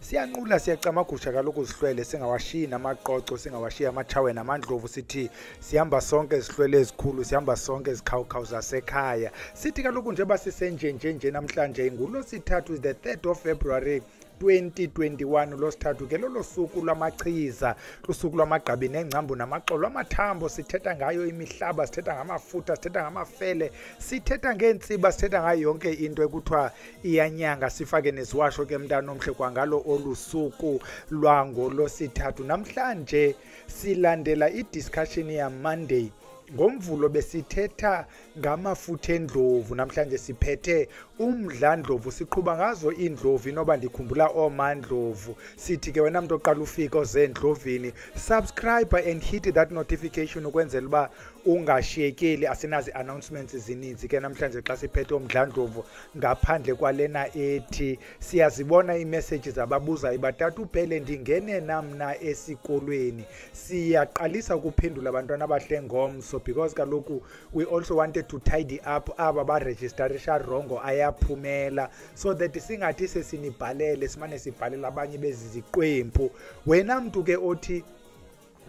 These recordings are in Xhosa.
siyanqula siyacamagusha kaloku zihlwele singawashiyi namaqoco singawashiyi amatshawe namandlovu sithi sihamba sonke zihlwele ezikhulu sihamba sonke zikhawukhawu zasekhaya sithi kaloku njengoba sisenjenjenje namhlanje ngulo sithathu the 3rd of february 2021 losithathu ke lolo suku lwamachiza lusuku lwamagqabi nengcambu namaxolo amathambo sithetha ngayo imihlaba sithetha ngamafutha sithetha ngamafele sithetha ngeentsiba sithetha ngayo yonke into ekuthiwa iyanyanga sifake nesiwasho ke mntana omhle kwangalo olu suku lwangolosithathu namhlanje silandela idiscussion yamonday ngomvulo besithetha ngamafutha endlovu namhlanje siphethe umdla ndlovu siqhuba ngazo iindlovu inoba ndikhumbula oomandlovu sithi ke wena mntu oqala ufika ozeendlovini subscribe and hit that notification ukwenzela uba ungashiyekeli asinazi-announcements zininzi ke namhlanje xa siphethe umdlandlovu ngaphandle kwalena ethi siyazibona iimeseji zababuzayo batata uphele ndingene namna esikolweni siyaqalisa ukuphendula abantwana abahle ngomso because kaloku we also wanted to tidy up aba barejistarisha rongo ayaphumela so that singathi sesinibhalele simane sibhalela abanye beziziqwempu wena mntu ke othi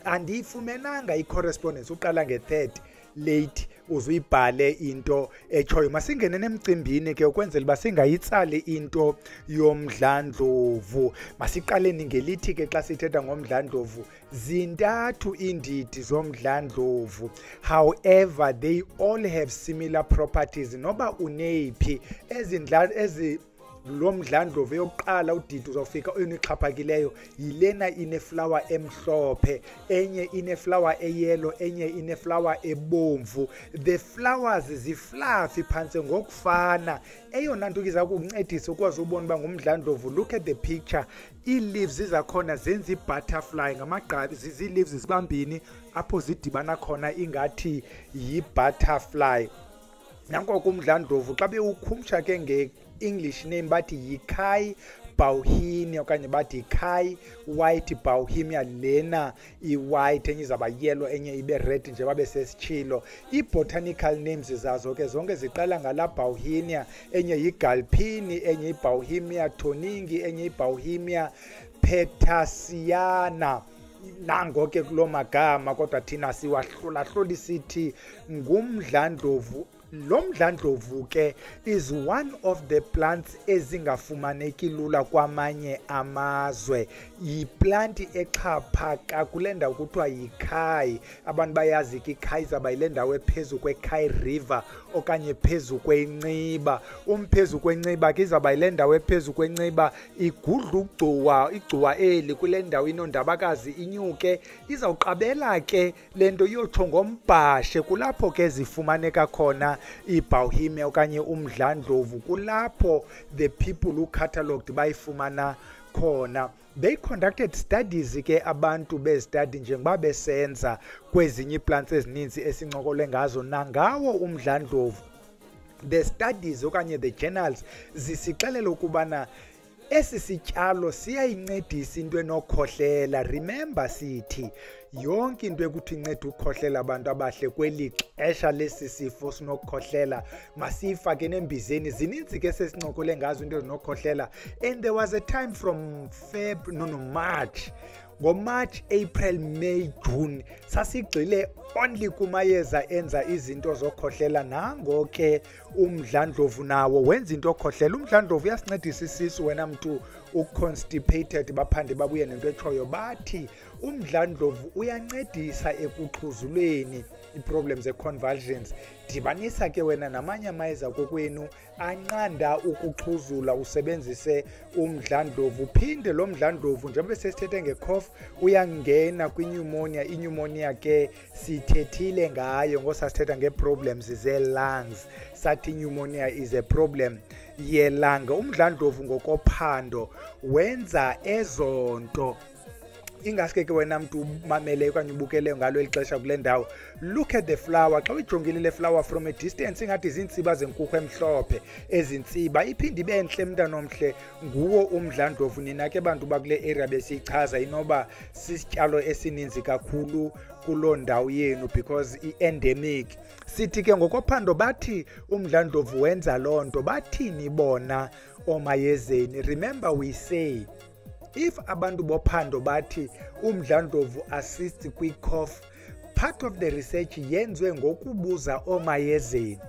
andiyifumenanga i-correspondence uqala nge-third late uzuyibhale into etshoyo masingene nemcimbini ke ukwenzela uba singayitsali into yomdlandlovu masiqaleni ngelithi ke xa sithetha ngomdlandlovu zintathu iindidi zomdlandlovu however they all have similar properties noba uneyiphi ezi lo mdlandlovu eyokuqala udidi uzawufika oyona ixhaphakileyo yilena ineflawa emhlophe enye ineflawa eyelo enye ineflawa ebomvu the flowers ziflafi phantse ngokufana eyona nto iza kuncedisa ukwazi ubona uba ngumdlandlovu look at the picture ii-leaves zakhona zenza ibutterfly ngamagqabi zizii-leaves zibambini apho zidibana khona ingathi yibutterfly nankoko umdlandovu xa bewukhumsha ke nge-english name bathi yikhai bawuhini okanye bathi khayi white bawuhimya lena i-white enye izawuba yellow enye ibe red nje babe sesitshilo ii-botanical names zazo ke zonke ziqala ngala bawuhinia enye yigalphini enye ibawuhimya toningi enye ibawuhimya petasiyana nango ke kuloo magama kodwa thina siwahlolahloli sithi ngumdlandlovu lo mdlandlovu ke is one of the plants ezingafumaneki lula kwamanye amazwe yiplanti exhaphaka kule ndawo kuthiwa yikhayi abantu bayazi ke ikhayi zaba yile ndawo ephezu kwekhayi river okanye phezu kwenciba umphezu kwenciba ke izawuba yile ndawo ephezu kwenciba igudla ugcuwa igcuwa eli kule ndawo inondabakazi inyuke izawuqabela ke le nto iyotsho ngombhashe kulapho ke zifumaneka khona ibhawuhime okanye umdlandlovu kulapho the people who catalogued bayifumana khona they conducted studies ke abantu bezitadi njengoba besenza kwezinye iplants ezininzi esincokole ngazo nangawo umdlandlovu the studies okanye the journals zisixelela ukubana esi sityalo siyayincedisa into enokhohlela remember sithi yonke into ekuthi inceda ukukhohlela abantu abahle kweli xesha lesi sifo sinokukhohlela masiyifake nembizeni zininzi ke sesincokole ngazo into ezinokhohlela and there was a time from feb no no march ngomarch april may june sasigxile only kumayeza enza izinto zokhohlela nango ke umdlandlovu nawo wenza into okhohlela umdlandlovu uyasincedisa isisu wena mntu uconstipated baphande babuye nento etshoyo bathi umdlandlovu uyancedisa ekuxhuzulweni ii-problems e-convulsions dibanisa ke wena namanye amayeza kokwenu anqanda ukuxhuzula usebenzise umdlandlovu phinde lo mdlandlovu njengoba sesithethe ngecof uyangena kwinyumonia inyumonia ke sithethile ngayo ngosasithetha ngee-problems zee-lungs sathi inyumonia is a problem yelanga umdlandlovu ngokophando wenza ezo nto ingaske ke wena mntu umameleyo okanye ubukeleyo ngalo eli xesha kule ndawo look at the flower xa uyijongile le flower from a distance ingathi ziintsiba zenkukhu emhlophe ezintsiba iphinde ibe ntle mntanomhle nguwo umdlandlovu nina ke bantu bakule area besiyichaza inoba sisityalo esininzi kakhulu kuloo ndawo yenu because i-endemic sithi ke ngokophando bathi umdlandlovu wenza loo nto bathini bona oomayezeni remember we say if abantu bophando bathi umdlandlovu assist kwi-cough part of the research yenziwe ngokubuza oomayezeni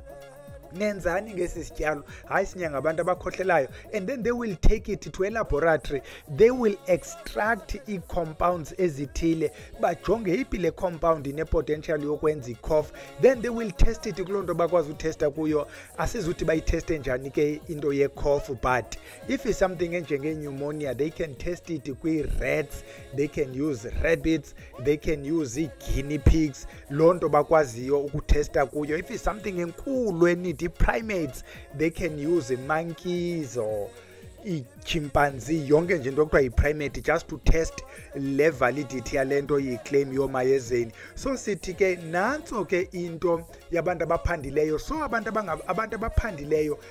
nenzani ngesi sityalo hayi sinyanga abantu abakhohlelayo and then they will take it to a laboratory they will extract ii-compounds ezithile bajonge iphi le compound inepotential yokwenza icough then they will test it kuloo nto bakwazi uthesta kuyo asizuthi bayitheste njani ke into yecough but if it's something enjengeeneumonia they can test it kwii-rats they can use rabbits they can use ii-guinea pigs loo nto bakwaziyo ukutesta kuyo if it's something enkulu enidi primates they can use monkeys or ichimpanzee yonke nje into kuthiwa yi-primate just to test le validity yale nto yiclaim yomayezeni so sithi ke nantso ke into yabantu abaphandileyo so abantu abantu abaphandileyo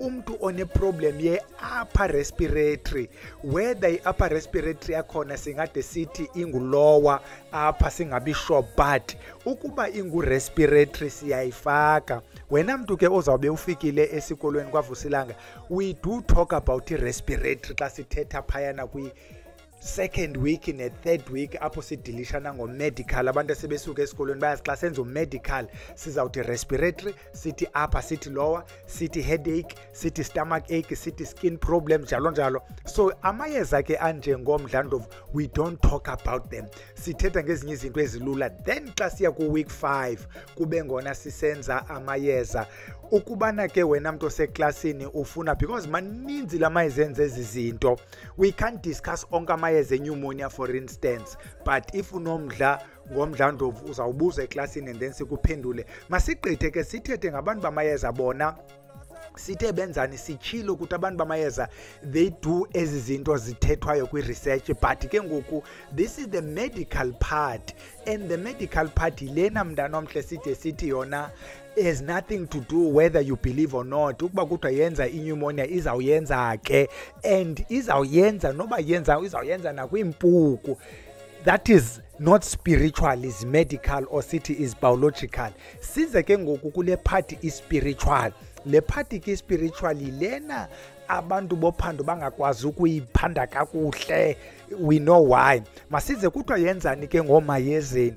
umntu oneproblem ye-upper respiratory whether i-upper respiratory yakhona singade sithi ingulowa apha singabi sure but ukuba ingu-respiratory siyayifaka wena mntu ke ozawube ufikile esikolweni kwavusilanga we do talk about i-respiratory xa sithetha phayana kwi second week ne-third week apho sidilishana ngomedical abantu asebesuka esikolweni bayazi xa senza umedical sizawuthi respiratory sithi upper sithi lower sithi headache sithi stomach ache sithi skin problem njalo njalo so amayeza ke anjengomdlandovu we don't talk about them sithetha ngezinye izinto ezilula then xa siya ku-week 5 kube ngona sisenza amayeza ukubana ke wena mntu oseklasini ufuna because maninzi la mayezenza ezi zinto we can't discuss onke amayeza enyumonia for instance but if unomdla ngomdlandlovu uzawubuza eklasini and then sikuphendule masigqithe ke sithethe ngabantu bamayeza bona sithe benzani sitshilo ukuthi abantu bamayeza they do ezi zinto zithethwayo kwi-research but ke ngoku this is the medical part and the medical part yilena mntana omhle side sithi yona It has nothing to do whether you believe or not ukuba kuthiwa yenza inyumonia izawuyenza ke and izawuyenza noba yenza izawuyenza nakwiimpuku that is not spiritual is medical or sithi is biological size ke ngoku kule phathi ispiritual le phathi ke ispiritual yilena abantu bophando bangakwazi ukuyiphanda kakuhle we know why masize kuthiwa yenzani ke ngoomayezeni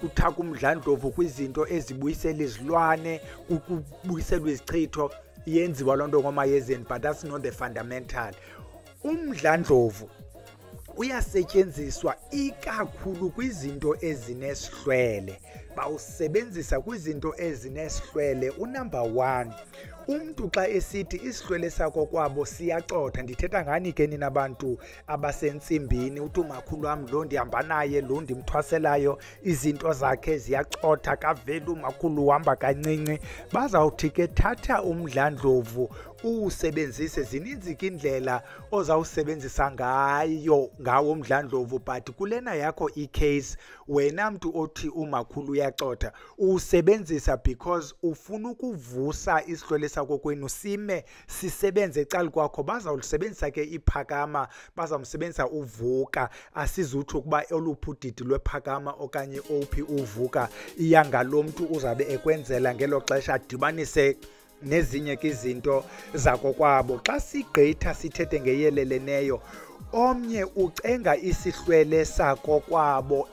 kuthaka umdlandlovu kwizinto ezibuyisela izilwane kubuyiselwa izichitho yenziwa loo nto ngomayezeni but that's not the fundamental umdlandlovu uyasetyenziswa ikakhulu kwizinto ezinesihlwele bawusebenzisa kwizinto ezinesihlwele unumber one umntu xa esithi isihlwele sako kwabo siyacotha ndithetha ngani ke nina bantu abasentsimbini uthi umakhulu wam lo ndihamba naye lo ndimthwaselayo izinto zakhe ziyacotha kaveli umakhulu uhamba kancinci bazawuthi ke thatha umdlandlovu uwusebenzise zininzi ke indlela ozawusebenzisa ngayo ngawo umdlandlovu but kulena yakho icase wena mntu othi umakhulu uyacotha uwusebenzisa because ufuna ukuvusa isihlole sakokwenu sime sisebenze ecala kwakho bazawulisebenzisa ke iphakama bazawumsebenzisa uvuka asizutsho ukuba oluphi udidi lwephakama okanye ophi uvuka iya ngalo mntu uzabe ekwenzela ngelo xesha adibanise nezinye ke izinto zakokwabo xa sigqitha sithethe ngeyeleleneyo omnye ucenga isihlwele sakokwabo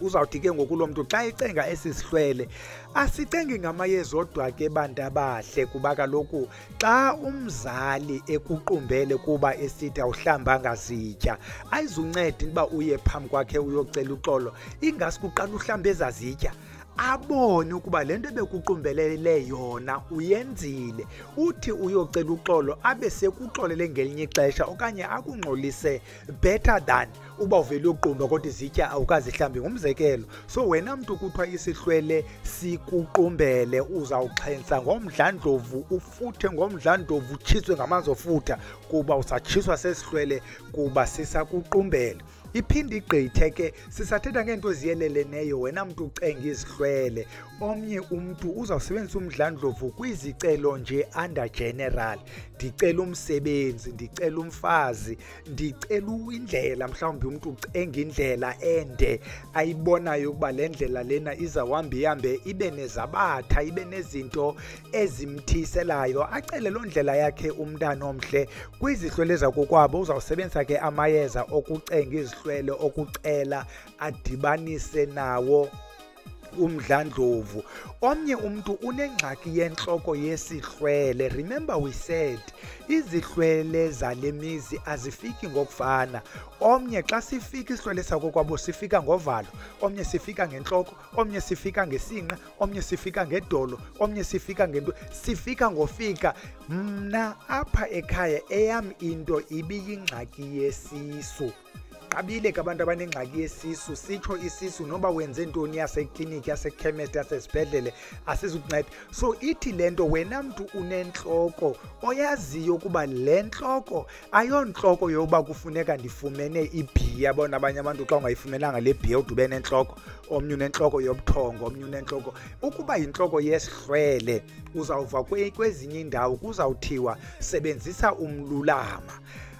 uzawuthi ke ngoku lo mntu xa ecenga esi sihlwele asicengi ngamayeza odwa ke bantu abahle kuba kaloku xa umzali ekuqumbele kuba esithi awuhlambanga zitya ayizunceda uba uye phambi kwakhe uyocela uxolo ingasi kuqala uhlambe ezazitya abone ukuba le nto ebekuqumbelele yona uyenzile uthi uyocela uxolo abe sekuxolele ngelinye ixesha okanye akungxolise better than uba uvele uqumba kodwa izitya awukazihlambi ngumzekelo so wena mntu kuthiwa isihlwele sikuqumbele uzawuxhentsa ngomdlandlovu ufuthe ngomdlandlovu utshitswe ngamanzi ofutha kuba usatshiswa sesihlwele kuba sisakuqumbele iphinde igqithe ke sisathetha ngeento eziyeleleneyo wena mntu ucenga izihlwele omnye umntu uzawusebenzisa umdlandlovu kwizicelo nje under general ndicela umsebenzi ndicela umfazi ndicela indlela mhlawumbi umntu ucenga indlela ende ayibonayo ukuba le ndlela lena izawuhamba ihambe ibe nezabatha ibe nezinto ezimthiselayo acele loo ndlela yakhe umntana omhle kwizihlwele zakokwabo uzawusebenzisa ke amayeza okucenga izihlwele okucela adibanise nawo umdlandlovu omnye umntu unengxaki yentloko yesihlwele remember we said izihlwele zale mizi azifiki ngokufana omnye xa sifika isihlwele sakokwabo sifika ngovalo omnye sifika ngentloko omnye sifika ngesinqa omnye sifika ngedolo omnye sifika ngento sifika ngofika mna apha ekhaya eyam into ibiyingxaki yesisu nqabile ke abantu abanengxaki yesisu sitsho isisu noba wenze ntoni yasekliniki yasekhemest yasesibhedlele asizukunceda so ithi le nto wena mntu unentloko oyaziyo ukuba le ntloko ayontloko yokuba kufuneka ndifumene ibhiya bona abanye abantu xa ungayifumenanga le bhiya ude ube nentloko omnye unentloko yobuthongo omnye unentloko ukuba yintloko yesihlwele uzawuva kwezinye iindawo kuzawuthiwa sebenzisa umlulama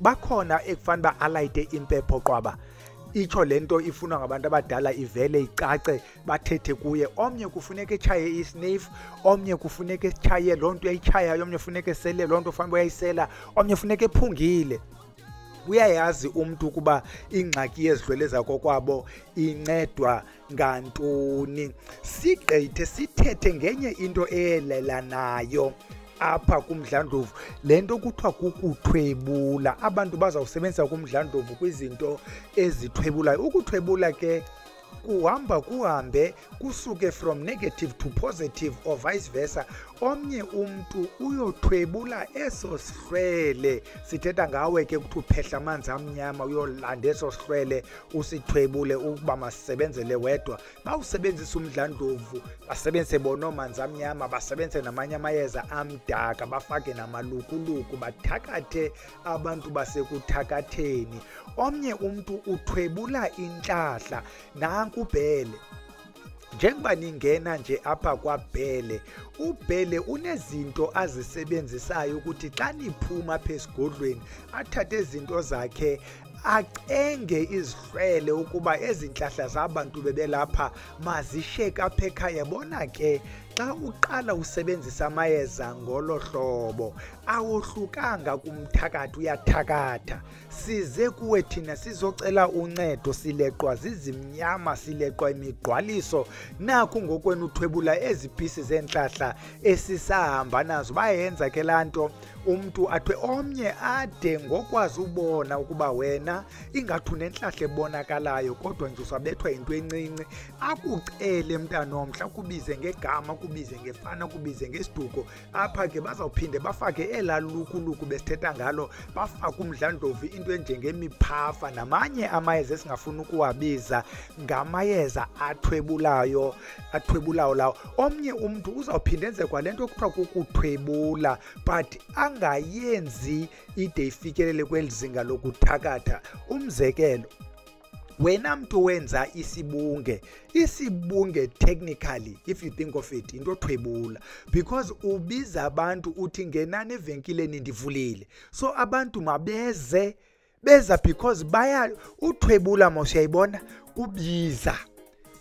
bakhona ekufanele uba alayite impepho qwaba itsho le nto ifunwa ngabantu abadala ivele icace bathethe kuye omnye kufuneka etshaye isnaf omnye kufuneka etshaye loo nto uyayitshayayo omnye funeka esele loo nto fanele uyayisela omnye funeka ephungile uyayazi umntu ukuba ingxaki yezidlwele zakokwabo incedwa ngantoni sigqithe sithethe ngenye into eyelelanayo apha kumdlandlovu le nto kuthiwa kukuthwebula abantu bazawusebenzisa kumdlandlovu kwizinto ezithwebulayo ukuthwebula ke kuhamba kuhambe kusuke from negative to positive or vice versa omnye umntu uyothwebula eso sihlwele sithetha ngawe ke kuthi uphehla amanzi amnyama uyolanda eso sihlwele usithwebule ukuba masisebenzele wedwa bawusebenzisa umdlandlovu basebenzise bona oomanzi amnyama basebenzise namanye amayeza amdaka bafake namalukuluku bathakathe abantu basekuthakatheni omnye umntu uthwebula intlahla nankubhele njengoba ningena nje apha kwabhele ubhele unezinto azisebenzisayo ukuthi xa niphuma apha esigodlweni athathe izinto zakhe acenge izihlwele ukuba ezi ntlahla zabantu bebelapha mazisheke apha ekhaya bona ke xa uqala usebenzisa amayeza ngolo hlobo awohlukanga kumthakathi uyathakatha size kuwe thina sizocela uncedo sileqwa zizimnyama sileqwa imigqwaliso nakhu ngokwenu uthwebula ezi pisi zeentlahla esisahamba nazo bayenza ke laa nto umntu athwe omnye ade ngokwazi ubona ukuba wena ingathi unentlahla ebonakalayo kodwa nje usabethwa yinto encinci akucele mntanomhla akubize ngegama akubize ngefana akubize ngesiduko apha ke bazawuphinde bafake ela lukuluku besithetha ngalo bafake umdlandovu into enjengemiphafa namanye amayeza esingafuni ukuwabiza ngamayeza athwebulayo athwebulayo lawo omnye umntu uzawuphinde enze kwale nto kuthiwa kukuthwebula but angayenzi ide ifikelele kweli zinga lokuthakatha umzekelo wena mntu wenza isibunge isibunge technically if you think of it into othwebula because ubiza abantu uthi ngenani evenkileni ndivulile so abantu mabeze beza because baya uthwebula mosiyayibona ubiza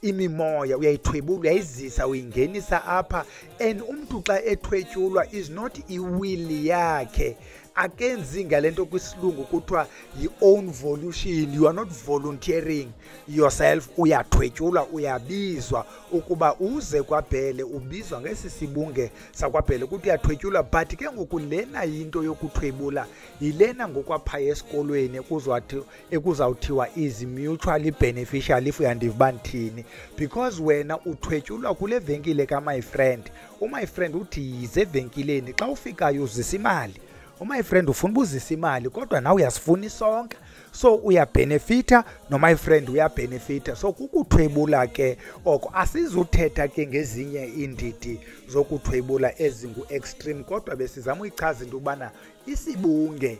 imimoya uyayithwebula uyayizisa uyingenisa apha and umntu xa ethwetyulwa is not iwili yakhe akenzi ngale nto kwisilungu kuthiwa yi-own volution you are not volunteering yourself uyathwetyulwa uyabizwa ukuba uze kwabhele ubizwa ngesi sibunge sakwabhele ukuthi uyathwetyulwa but ke ngoku lena yinto yokuthwebula yilena ngokwaphaya esikolweni kuzowathi ekuzawuthiwa is mutually beneficial if uyandiva uba ndithini because wena uthwetyulwa kule venkile kamy friend umy friend uthi yize evenkileni xa ufikayo uzisa imali umy friend ufuna ubuzisa imali kodwa nawe uyasifuna isonke so uyabhenefitha nomy friend uyabhenefitha so kukuthwebula ke oko asizuthetha ke ngezinye iindidi zokuthwebula ezingu-extreme kodwa besizama uyichaza into yokubana isibunge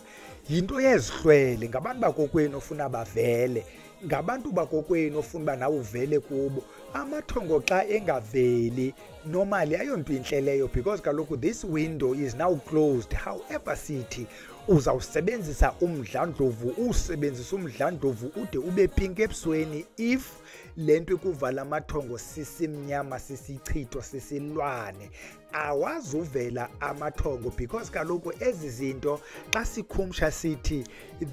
yinto yezihlwele ngabantu bakokwenu ofuna bavele ngabantu bakokwenu ofuna uba nawe uvele kubo amathongo xa engaveli normally ayonto intle leyo because kaloku this window is now closed however sithi uzawusebenzisa umdlandlovu usebenzisa umdlandlovu ude ube pinki ebusweni if le nto ikuvala amathongo sisimnyama sisichitho sisilwane awazuvela amathongo because kaloku ezi zinto xa sikhumsha sithi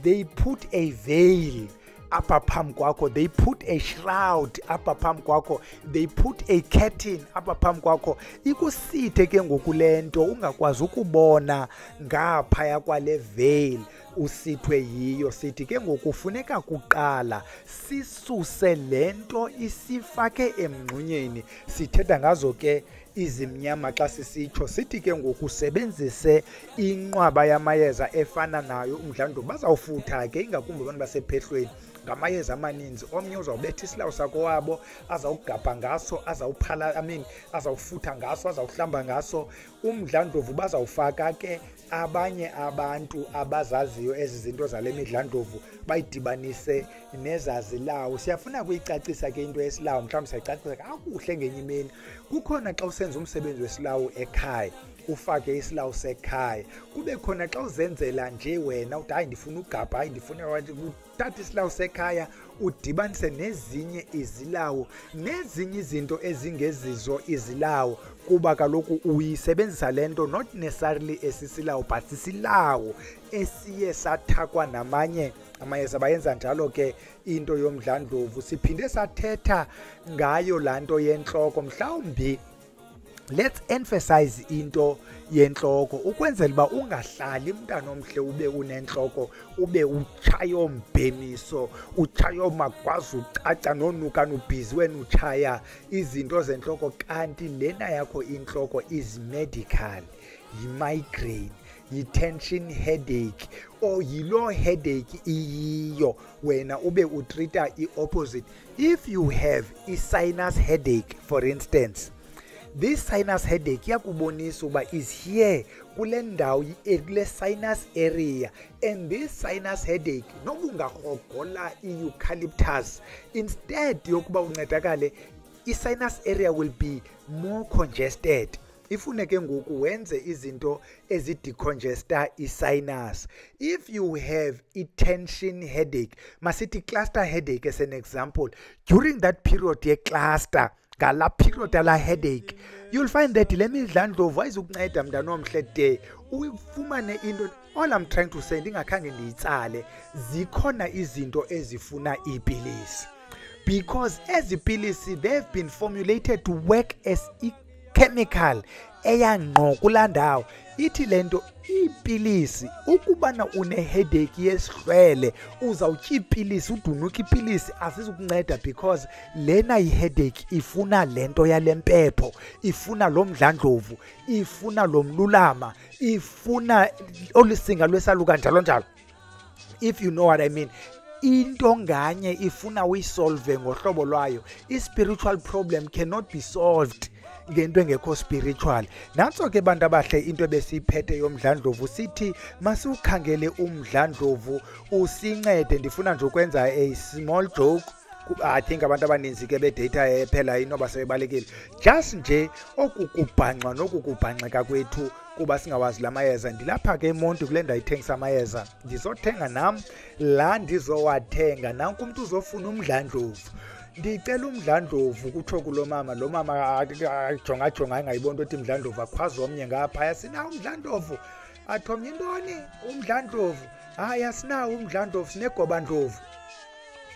they put a veil apha phambi kwakho they put a shroud apha phambi kwakho they put a curtain apha phambi kwakho ikusithe ke ngoku le nto ungakwazi ukubona ngaphaya kwale veil usithwe yiyo sithi ke ngoku funeka kuqala sisuse le nto isifake emngxunyeni sithetha ngazo ke izimnyama xa sisitsho sithi ke ngoku sebenzise inqwaba yamayeza efana nayo umdlandu bazawufutha ke ingakumbi abantu basephehlweni ngamayeza amaninzi omnye uzawubetha isilawu sakowabo azawugabha ngaso azawuphala i mean azawufutha ngaso azawuhlamba ngaso umdlandlovu bazawufaka ke abanye abantu abazaziyo ezi zinto zale midlandlovu bayidibanise nezazi lawo siyafuna kuyicacisa ke into yesilawo mhlawumbi sayicacisa kakuhle ngenye imini kukhona xa usenza umsebenzi wesilawo ekhaya ufake isilawu sekhaya kube khona xa uzenzela nje wena uthi hayi ndifuna ugabha hayi ndifuna thatha isilawu sekhaya udibanise nezinye izilawo nezinye izinto ezingezizo izilawo kuba kaloku uyisebenzisa le nto not necessarily esisilawo but sisilawo esiye sathakwa namanye amayeza bayenza njalo ke into yomdlandlovu siphinde sathetha ngayo laa nto yentloko mhlawumbi let's emphasize into yentloko ukwenzela uba ungahlali mntana omhle ube unentloko ube utshaya ombhemiso utshaya oomagwazi ucaca nonukani ubhizi wena utshaya izinto zentloko kanti lena yakho intloko is medical yi-migraine yi-tension headache or yiloo headache iyiyo wena ube utrita i-opposite If you have a sinus headache, for instance, this sinus headache iyakubonisa uba is here kule ndawo eh, kule sinus area and this sinus headache noba ungarhogola i-eucalyptus instead yokuba uncedakale i-sinus area will be more congested ifune ke ngoku wenze izinto ezideconjesta isinus if you have i-tension headache masithi cluster headache as an example during that period yecluster ngala period yala headache you'll find that le midlandlovu ayizukunceda mntana omhle de ufumane into all i'm trying to say ndingakhange ndiyitsale zikhona izinto ezifuna iipilisi because ezi pilisi they've been formulated to work as chemical eyangqo kulaa ndawo ithi le nto iipilisi ukubana uneheadeki yesihlwele uzawutya iipilisi udunuka iipilisi azizukunceda because lena yiheadeki ifuna le nto yale mpepho ifuna lo mdlandlovu ifuna lo mlulama ifuna olu singa lwesaluka njalo njalo if you know what i mean into nganye ifuna uyisolve ngohlobo lwayo i-spiritual problem cannot be solved ngento engekho spiritual nantso ke bantu abahle into ebesiyiphethe yomdlandlovu sithi masiwukhangele umdlandlovu usincede ndifuna nje ukwenza a small joke i think abantu abaninzi ke bedata ephela inoba sebebalekile just nje oku kubhanxa noku kubhanxeka kwethu kuba singawazi la mayeza ndilapha ke emonti kule ndawo ithengisa amayeza ndizothenga nam la ndizowathenga nanku umntu uzofuna umdlandlovu ndicela umdlandlovu kuthiwe kulo mama lo mama ajongajonga engayiboni ukuthi mdlandlovu akhwazi omnye ngaphaya sinawo umdlandlovu athi omnye intoni umdlandlovu hayi asinawo umdlandlovu sinegobandlovu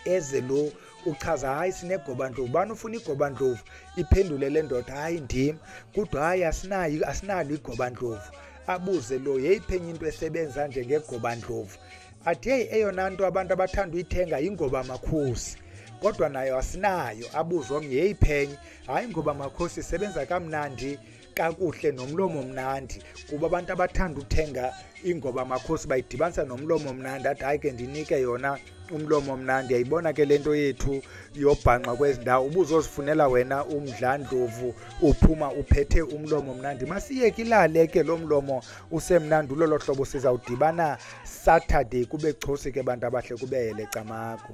eze lo uchaza hayi sinegobandlovu ubani ufuna igobandlovu iphendule le ndoda hayi ndim kodwa hayi asinayo asinalo igobandlovu abuze lo yeyiphenye into esebenza njengegobandlovu athi heyi eyona nto abantu abathanda uyithenga yingoba makhosi kodwa nayo asinayo abuze omnye yeyiphenye hayi ngoba makhosi isebenza kamnandi kakuhle nomlomo mnandi kuba abantu abathanda uthenga ingoba makhosi bayidibanisa nomlomo mnandi athi hayi ke ndinike yona umlomo mnandi yayibona ke lento yethu yobhanqa kwezindawo ubuzozifunela wena umdlandlovu uphuma uphethe umlomo mnandi masiyeke ilale ke lo mlomo usemnandi ulolo hlobo sizawudibana saturday kube chosi ke bantu abahle kubeyele camagu